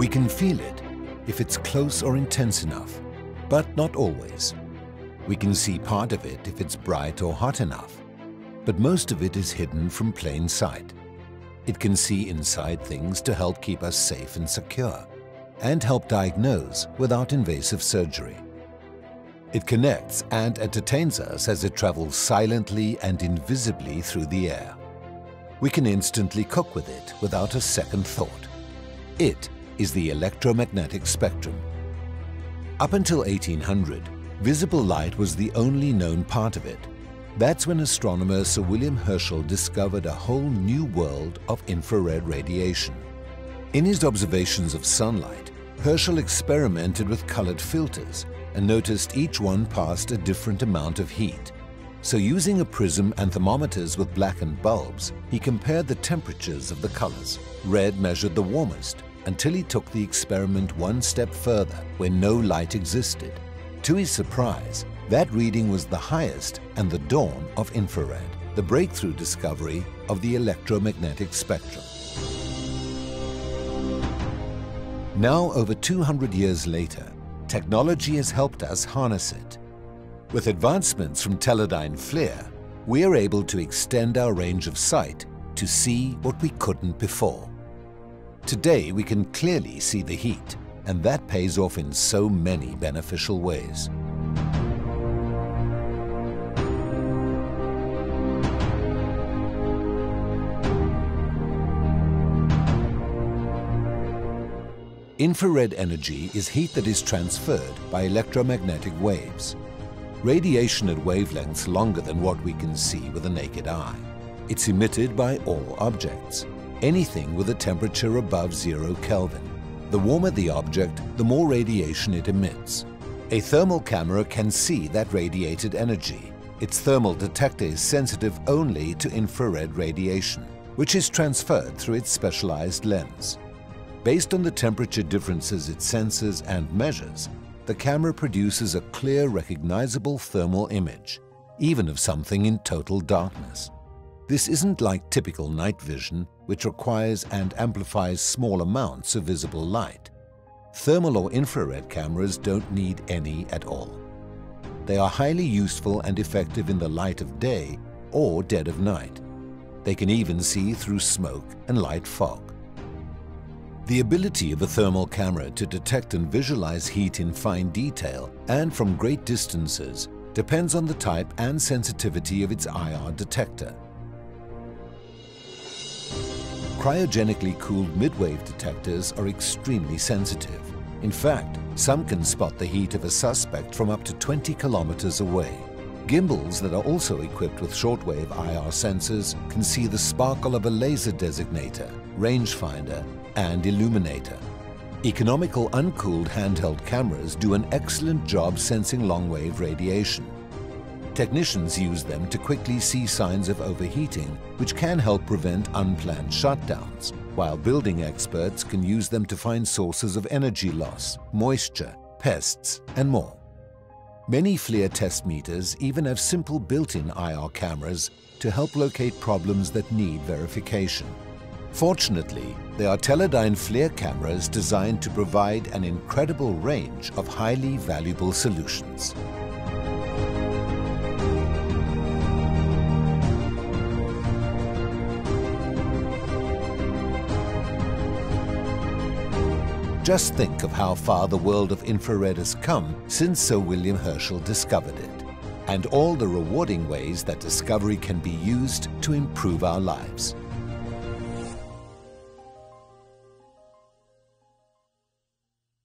We can feel it if it's close or intense enough, but not always. We can see part of it if it's bright or hot enough, but most of it is hidden from plain sight. It can see inside things to help keep us safe and secure, and help diagnose without invasive surgery. It connects and entertains us as it travels silently and invisibly through the air. We can instantly cook with it without a second thought. It is the electromagnetic spectrum. Up until 1800, visible light was the only known part of it. That's when astronomer Sir William Herschel discovered a whole new world of infrared radiation. In his observations of sunlight, Herschel experimented with colored filters and noticed each one passed a different amount of heat. So using a prism and thermometers with blackened bulbs, he compared the temperatures of the colors. Red measured the warmest, until he took the experiment one step further where no light existed. To his surprise, that reading was the highest and the dawn of infrared, the breakthrough discovery of the electromagnetic spectrum. Now, over 200 years later, technology has helped us harness it. With advancements from Teledyne FLIR, we are able to extend our range of sight to see what we couldn't before. Today we can clearly see the heat, and that pays off in so many beneficial ways. Infrared energy is heat that is transferred by electromagnetic waves. Radiation at wavelengths longer than what we can see with the naked eye. It's emitted by all objects, anything with a temperature above zero Kelvin. The warmer the object, the more radiation it emits. A thermal camera can see that radiated energy. Its thermal detector is sensitive only to infrared radiation, which is transferred through its specialized lens. Based on the temperature differences it senses and measures, the camera produces a clear, recognizable thermal image, even of something in total darkness. This isn't like typical night vision, which requires and amplifies small amounts of visible light. Thermal or infrared cameras don't need any at all. They are highly useful and effective in the light of day or dead of night. They can even see through smoke and light fog. The ability of a thermal camera to detect and visualize heat in fine detail and from great distances depends on the type and sensitivity of its IR detector. Cryogenically cooled midwave detectors are extremely sensitive. In fact, some can spot the heat of a suspect from up to 20 kilometers away. Gimbals that are also equipped with shortwave IR sensors can see the sparkle of a laser designator, rangefinder, and illuminator. Economical uncooled handheld cameras do an excellent job sensing long-wave radiation. Technicians use them to quickly see signs of overheating, which can help prevent unplanned shutdowns, while building experts can use them to find sources of energy loss, moisture, pests, and more. Many FLIR test meters even have simple built-in IR cameras to help locate problems that need verification. Fortunately, there are Teledyne FLIR cameras designed to provide an incredible range of highly valuable solutions. Just think of how far the world of infrared has come since Sir William Herschel discovered it, and all the rewarding ways that discovery can be used to improve our lives.